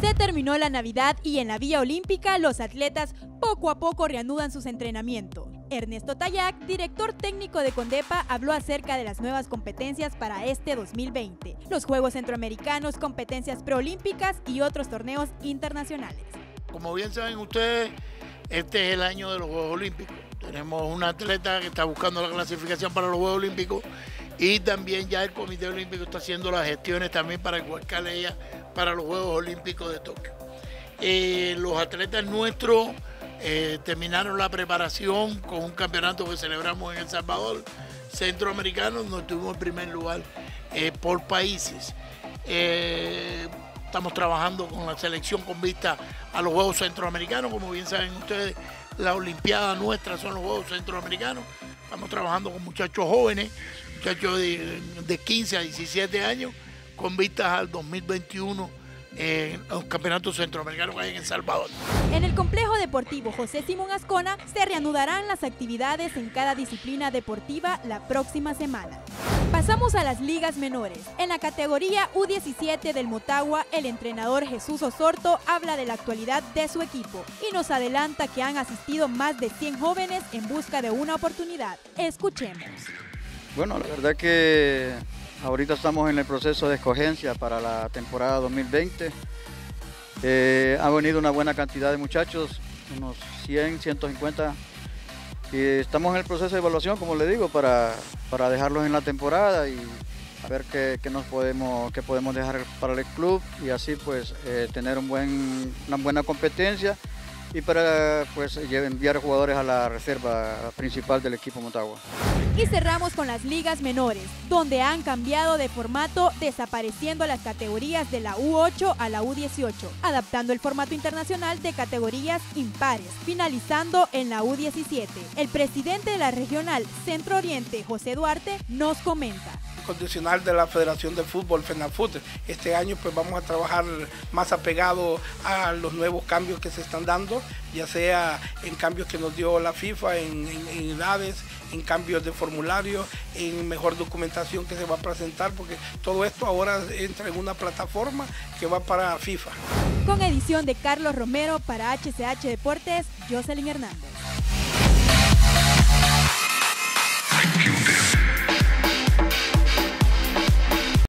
Se terminó la Navidad y en la Vía Olímpica los atletas poco a poco reanudan sus entrenamientos. Ernesto Tayac, director técnico de Condepa, habló acerca de las nuevas competencias para este 2020, los Juegos Centroamericanos, competencias preolímpicas y otros torneos internacionales. Como bien saben ustedes, este es el año de los Juegos Olímpicos. Tenemos una atleta que está buscando la clasificación para los Juegos Olímpicos y también ya el Comité Olímpico está haciendo las gestiones también para encuadrar ella para los Juegos Olímpicos de Tokio. Eh, los atletas nuestros eh, terminaron la preparación con un campeonato que celebramos en El Salvador, centroamericano, donde tuvimos el primer lugar eh, por países. Eh, estamos trabajando con la selección con vista a los Juegos Centroamericanos, como bien saben ustedes, la Olimpiada nuestra son los Juegos Centroamericanos. Estamos trabajando con muchachos jóvenes, muchachos de, de 15 a 17 años, con vistas al 2021 en los campeonatos centroamericanos que hay en El Salvador. En el complejo deportivo José Simón Ascona se reanudarán las actividades en cada disciplina deportiva la próxima semana. Pasamos a las ligas menores. En la categoría U17 del Motagua, el entrenador Jesús Osorto habla de la actualidad de su equipo y nos adelanta que han asistido más de 100 jóvenes en busca de una oportunidad. Escuchemos. Bueno, la verdad que Ahorita estamos en el proceso de escogencia para la temporada 2020. Eh, ha venido una buena cantidad de muchachos, unos 100, 150. Y estamos en el proceso de evaluación, como le digo, para, para dejarlos en la temporada y a ver qué, nos podemos, qué podemos dejar para el club y así pues eh, tener un buen, una buena competencia y para pues enviar jugadores a la reserva principal del equipo Motagua. Y cerramos con las ligas menores, donde han cambiado de formato desapareciendo las categorías de la U8 a la U18, adaptando el formato internacional de categorías impares, finalizando en la U17. El presidente de la regional Centro Oriente, José Duarte, nos comenta condicional de la Federación de Fútbol, FENAFUT. Este año pues vamos a trabajar más apegado a los nuevos cambios que se están dando, ya sea en cambios que nos dio la FIFA, en, edades, en cambios de formulario, en mejor documentación que se va a presentar, porque todo esto ahora entra en una plataforma que va para FIFA. Con edición de Carlos Romero para HCH Deportes, Jocelyn Hernández.